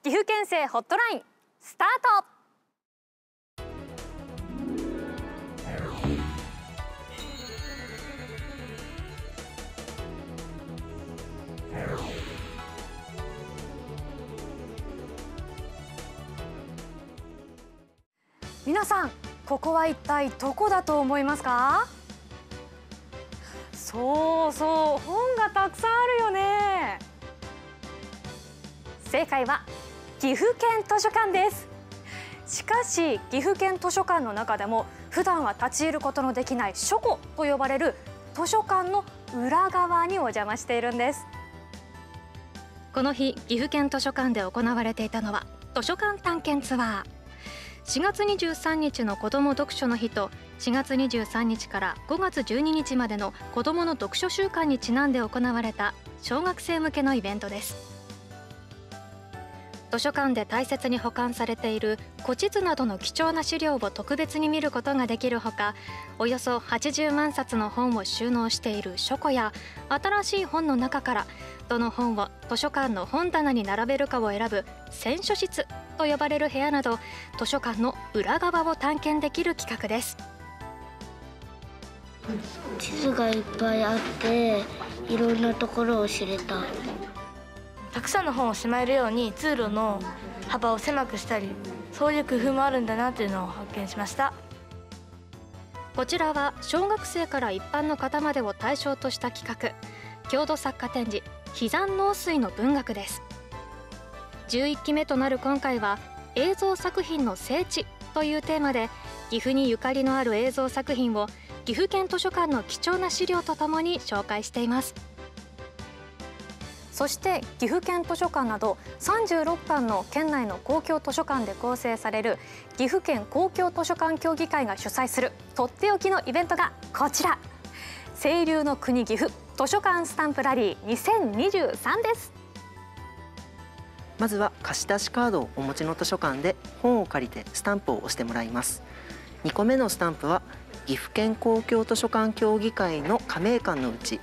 岐阜県政ホットラインスタート。皆さんここは一体どこだと思いますか？そうそう本がたくさんあるよね。正解は岐阜県図書館です。しかし岐阜県図書館の中でも普段は立ち入ることのできない書庫と呼ばれる図書館の裏側にお邪魔しているんです。この日岐阜県図書館で行われていたのは図書館探検ツアー。4月23日の子ども読書の日と4月23日から5月12日までの子どもの読書週間にちなんで行われた小学生向けのイベントです。図書館で大切に保管されている古地図などの貴重な資料を特別に見ることができるほかおよそ80万冊の本を収納している書庫や新しい本の中からどの本を図書館の本棚に並べるかを選ぶ選書室と呼ばれる部屋など図書館の裏側を探検できる企画です。地図がいっぱいあっていろんなところを知れた。たくさんの本をしまえるように通路の幅を狭くしたりそういう工夫もあるんだなというのを発見しました。こちらは小学生から一般の方までを対象とした企画。郷土作家展示飛山農水の文学です。11期目となる今回は映像作品の聖地というテーマで岐阜にゆかりのある映像作品を岐阜県図書館の貴重な資料とともに紹介しています。そして岐阜県図書館など36館の県内の公共図書館で構成される岐阜県公共図書館協議会が主催するとっておきのイベントがこちら。清流の国岐阜図書館スタンプラリー2023です。まずは貸し出しカードをお持ちの図書館で本を借りてスタンプを押してもらいます。2個目のスタンプは岐阜県公共図書館協議会の加盟館のうち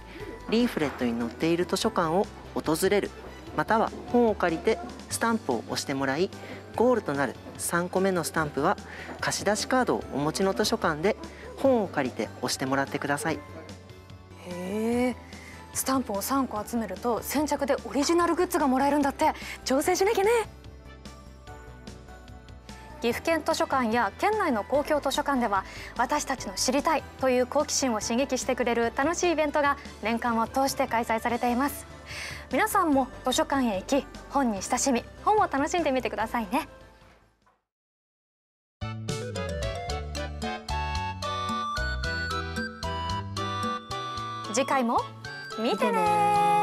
リーフレットに載っている図書館を訪れる。または本を借りてスタンプを押してもらいゴールとなる3個目のスタンプは貸し出しカードをお持ちの図書館で本を借りて押してもらってください。へえ。スタンプを3個集めると先着でオリジナルグッズがもらえるんだって。挑戦しなきゃね。岐阜県図書館や県内の公共図書館では私たちの知りたいという好奇心を刺激してくれる楽しいイベントが年間を通して開催されています。皆さんも図書館へ行き本に親しみ本を楽しんでみてくださいね。次回も見てね